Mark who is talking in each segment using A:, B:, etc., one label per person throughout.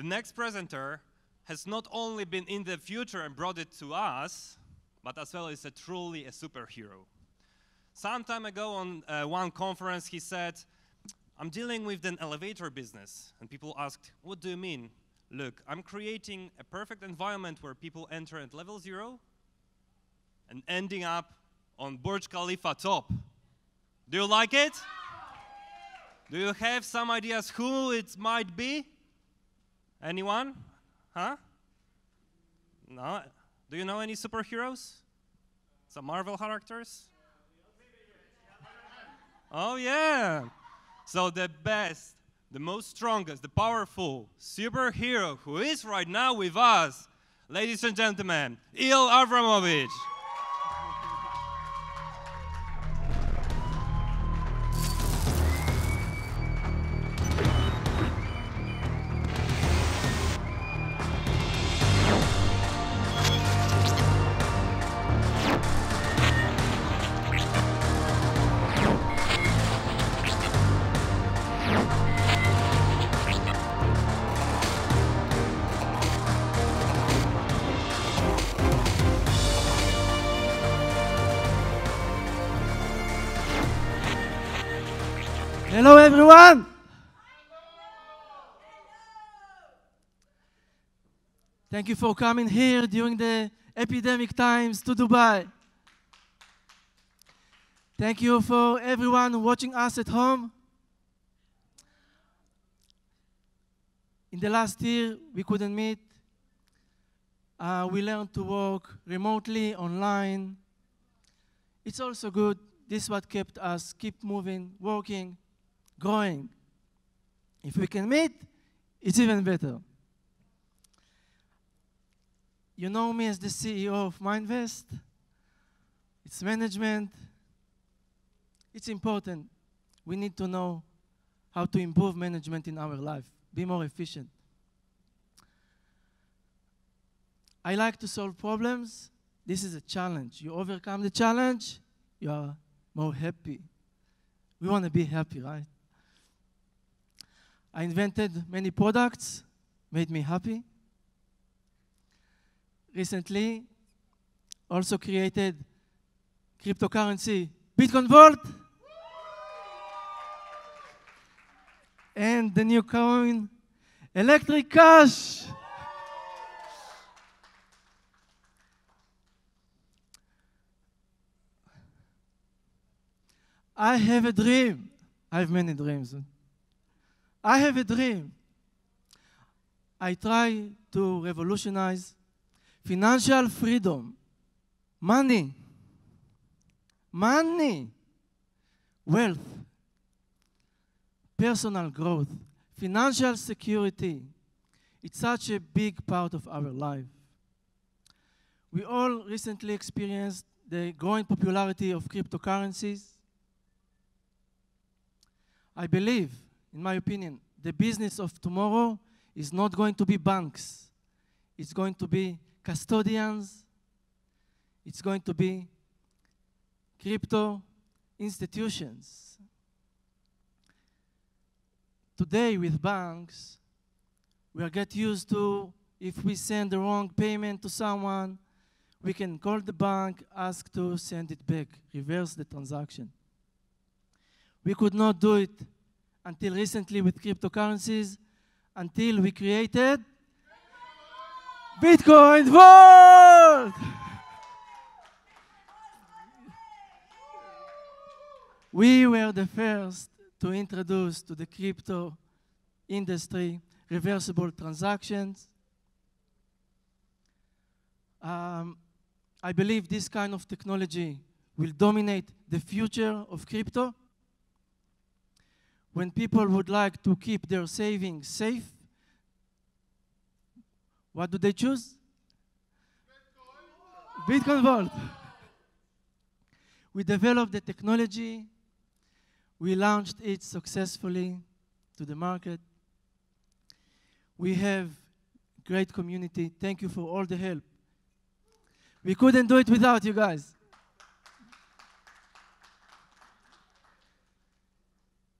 A: The next presenter has not only been in the future and brought it to us, but as well is a truly a superhero. Some time ago on uh, one conference, he said, I'm dealing with an elevator business. And people asked, What do you mean? Look, I'm creating a perfect environment where people enter at level zero and ending up on Burj Khalifa top. Do you like it? Do you have some ideas who it might be? Anyone? Huh? No? Do you know any superheroes? Some Marvel characters? Oh, yeah. So, the best, the most strongest, the powerful superhero who is right now with us, ladies and gentlemen, Eyal Avramovich.
B: Hello, everyone. Thank you for coming here during the epidemic times to Dubai. Thank you for everyone watching us at home. In the last year, we couldn't meet. Uh, we learned to work remotely, online. It's also good. This is what kept us keep moving, working, growing. If we can meet, it's even better. You know me as the CEO of MineBest. It's management. It's important. We need to know how to improve management in our life, be more efficient. I like to solve problems. This is a challenge. You overcome the challenge, you are more happy. We want to be happy, right? I invented many products, made me happy. Recently, also created cryptocurrency Bitcoin Vault and the new coin Electric Cash. I have a dream. I have many dreams. I have a dream. I try to revolutionize financial freedom, money, money, wealth, personal growth, financial security. It's such a big part of our life. We all recently experienced the growing popularity of cryptocurrencies. I believe in my opinion, the business of tomorrow is not going to be banks. It's going to be custodians. It's going to be crypto institutions. Today, with banks, we are get used to if we send the wrong payment to someone, we can call the bank, ask to send it back, reverse the transaction. We could not do it until recently with cryptocurrencies, until we created Bitcoin Vault! we were the first to introduce to the crypto industry reversible transactions. Um, I believe this kind of technology will dominate the future of crypto when people would like to keep their savings safe, what do they choose? Bitcoin, Vault. we developed the technology. We launched it successfully to the market. We have great community. Thank you for all the help. We couldn't do it without you guys.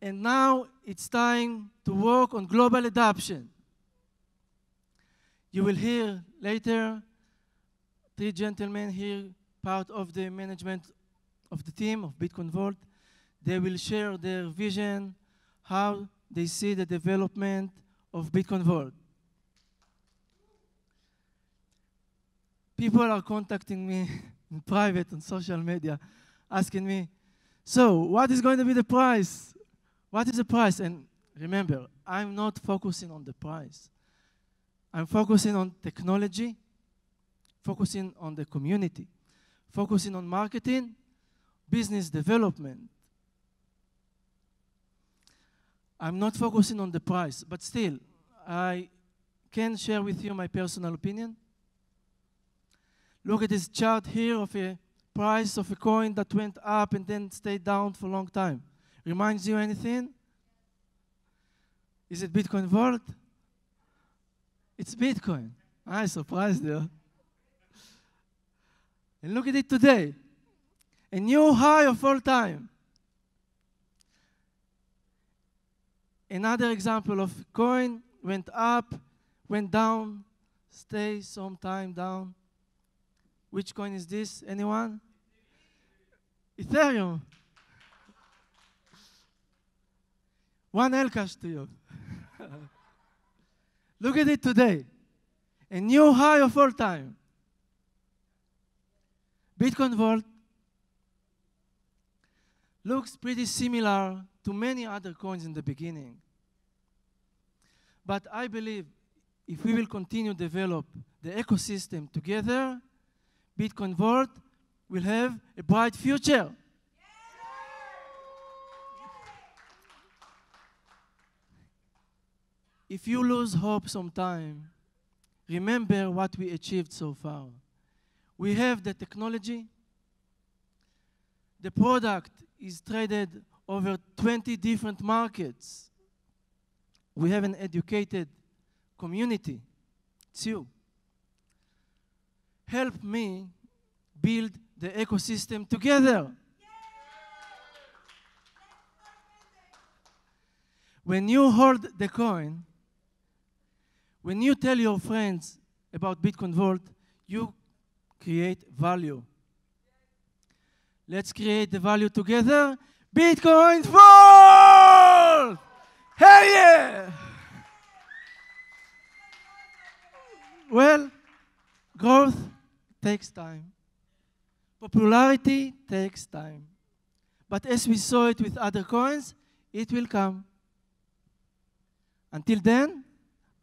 B: And now it's time to work on global adoption. You will hear later three gentlemen here, part of the management of the team of Bitcoin Vault. They will share their vision, how they see the development of Bitcoin Vault. People are contacting me in private on social media, asking me, so what is going to be the price? What is the price? And remember, I'm not focusing on the price. I'm focusing on technology, focusing on the community, focusing on marketing, business development. I'm not focusing on the price, but still, I can share with you my personal opinion. Look at this chart here of a price of a coin that went up and then stayed down for a long time. Reminds you anything? Is it Bitcoin Vault? It's Bitcoin. I surprised you. And look at it today. A new high of all time. Another example of coin went up, went down, stay some time down. Which coin is this? Anyone? Ethereum. One Elcash to you. Look at it today. A new high of all time. Bitcoin Vault looks pretty similar to many other coins in the beginning. But I believe if we will continue to develop the ecosystem together, Bitcoin Vault will have a bright future. If you lose hope sometime, remember what we achieved so far. We have the technology. The product is traded over 20 different markets. We have an educated community. It's you. Help me build the ecosystem together. When you hold the coin, when you tell your friends about Bitcoin Vault, you create value. Let's create the value together. Bitcoin Vault! Hell yeah! Well, growth takes time. Popularity takes time. But as we saw it with other coins, it will come. Until then,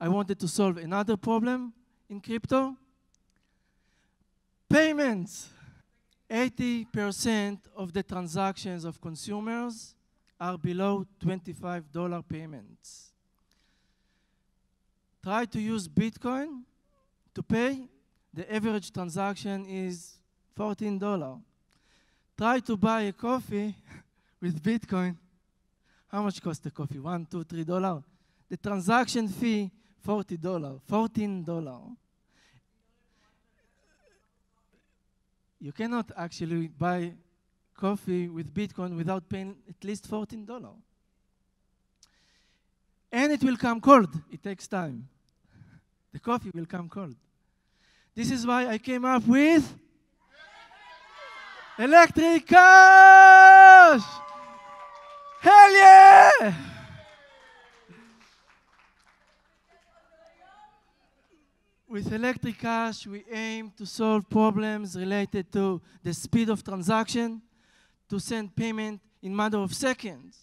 B: I wanted to solve another problem in crypto. Payments. 80% of the transactions of consumers are below $25 payments. Try to use Bitcoin to pay. The average transaction is $14. Try to buy a coffee with Bitcoin. How much costs the coffee? One, two, three dollar. The transaction fee, $40, $14. You cannot actually buy coffee with Bitcoin without paying at least $14. And it will come cold. It takes time. The coffee will come cold. This is why I came up with electric cash. Hell yeah! With electric cash, we aim to solve problems related to the speed of transaction, to send payment in matter of seconds.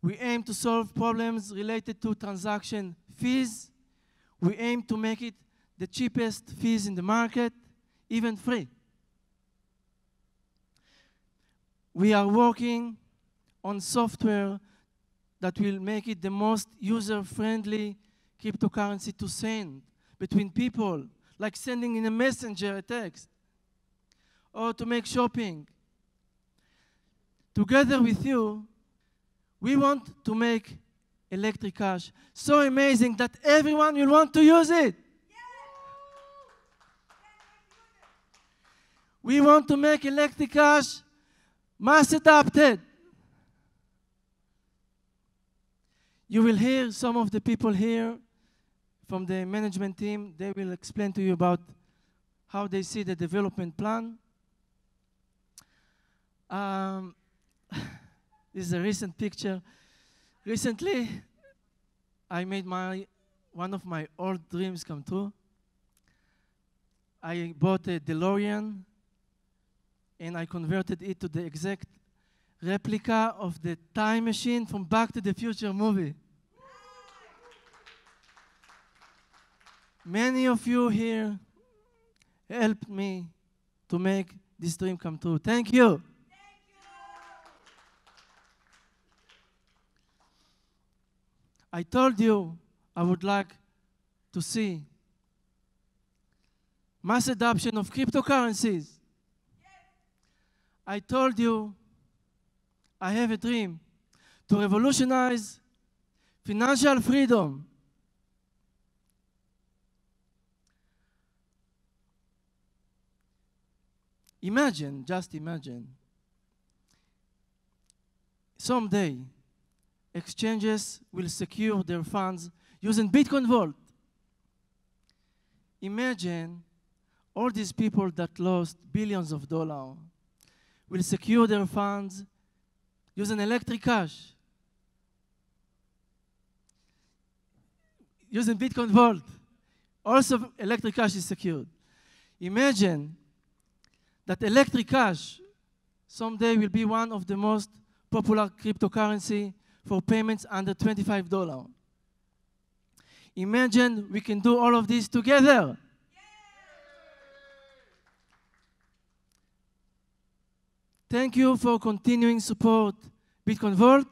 B: We aim to solve problems related to transaction fees. We aim to make it the cheapest fees in the market, even free. We are working on software that will make it the most user-friendly cryptocurrency to send between people, like sending in a messenger a text, or to make shopping. Together with you, we want to make electric cash so amazing that everyone will want to use it. We want to make electric cash mass adapted. You will hear some of the people here from the management team. They will explain to you about how they see the development plan. Um, this is a recent picture. Recently, I made my one of my old dreams come true. I bought a DeLorean and I converted it to the exact replica of the time machine from Back to the Future movie. Many of you here helped me to make this dream come true. Thank you. I told you I would like to see mass adoption of cryptocurrencies. I told you I have a dream to revolutionize financial freedom. Imagine, just imagine, someday exchanges will secure their funds using Bitcoin Vault. Imagine all these people that lost billions of dollars will secure their funds using electric cash, using Bitcoin Vault. Also, electric cash is secured. Imagine that electric cash someday will be one of the most popular cryptocurrency for payments under $25. Imagine we can do all of this together. Thank you for continuing support Bitcoin Vault.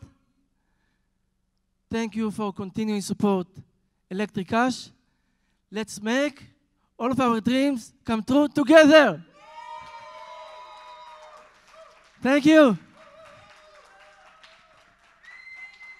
B: Thank you for continuing support Electric Cash. Let's make all of our dreams come true together. Thank you.